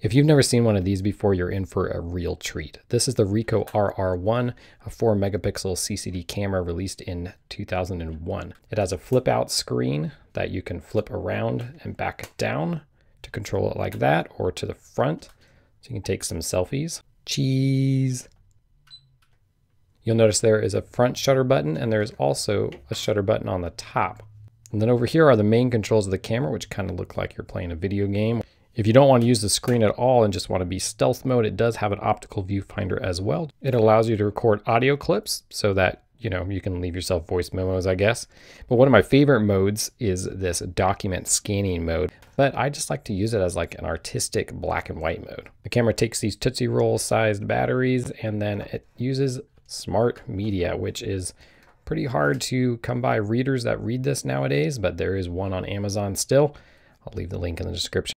If you've never seen one of these before, you're in for a real treat. This is the Ricoh RR1, a 4 megapixel CCD camera released in 2001. It has a flip out screen that you can flip around and back down to control it like that or to the front. So you can take some selfies. Cheese. You'll notice there is a front shutter button and there's also a shutter button on the top. And then over here are the main controls of the camera, which kind of look like you're playing a video game. If you don't want to use the screen at all and just want to be stealth mode, it does have an optical viewfinder as well. It allows you to record audio clips so that you know, you can leave yourself voice memos, I guess. But one of my favorite modes is this document scanning mode, but I just like to use it as like an artistic black and white mode. The camera takes these Tootsie Roll sized batteries and then it uses smart media, which is pretty hard to come by readers that read this nowadays, but there is one on Amazon still. I'll leave the link in the description.